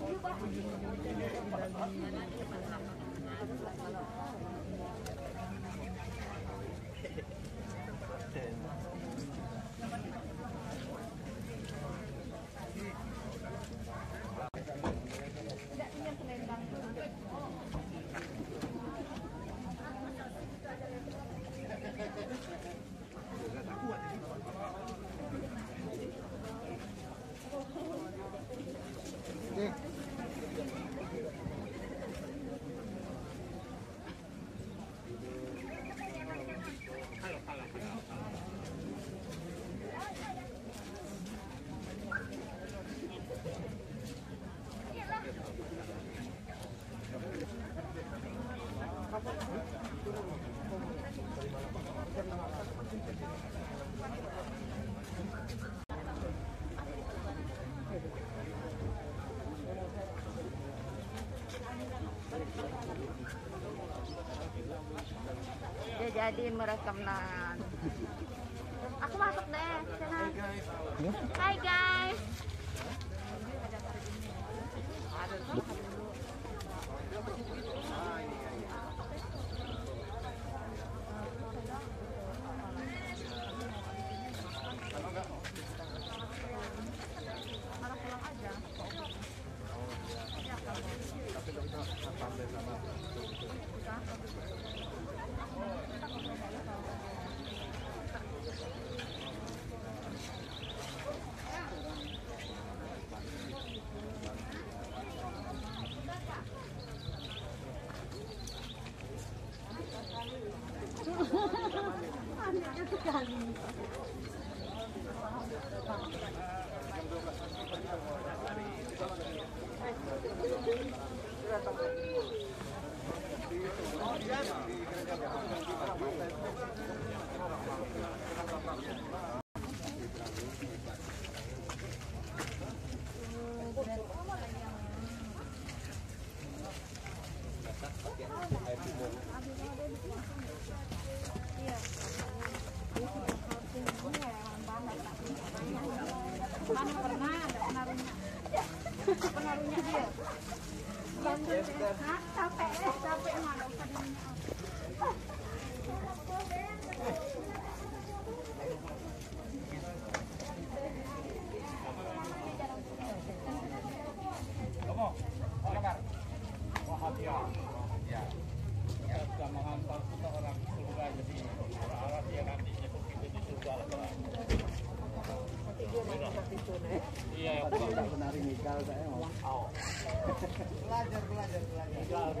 Thank you. Jadi merekam nan. Aku masuk deh. Sana. Hai guys. Malah penaruhnya? Dia. Capek, capek. Ya. Ya. Iya, ya. Tak benar ini mau. Belajar, belajar, belajar.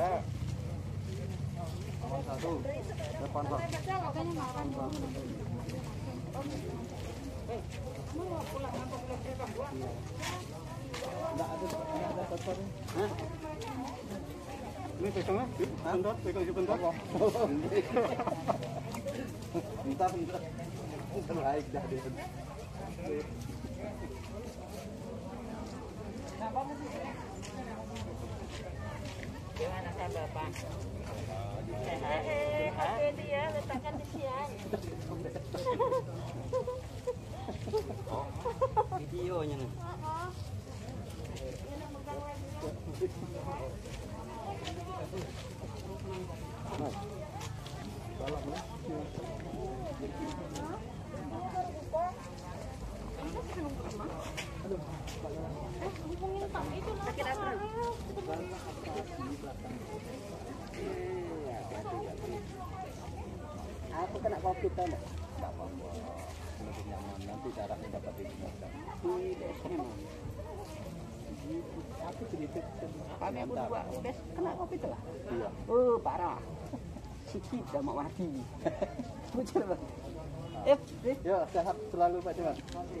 Enggak. Nomor satu. Depan bang. Enggak ada, enggak ada kotor. Hah? Ini pegangnya, bentar, pegang aja bentar. Bentar, bentar. Dah dia. Gimana kabar Pak? Hehehe, oke dia letakkan di siang. Videonya nih. Aku kena covid tau nggak? Nggak apa-apa. Lebih nyaman nanti darahnya dapat digunakan. Tidak nyaman. Aku cerita Kami aku dua bes kena covid lah. Oh parah. Sikit mau mati. Bocor bang. Eh, eh. Sehat selalu Pak Dewan. Oke.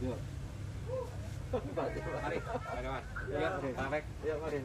sini. Mari, mari, Mas. Iya, tarik. Ya, mari.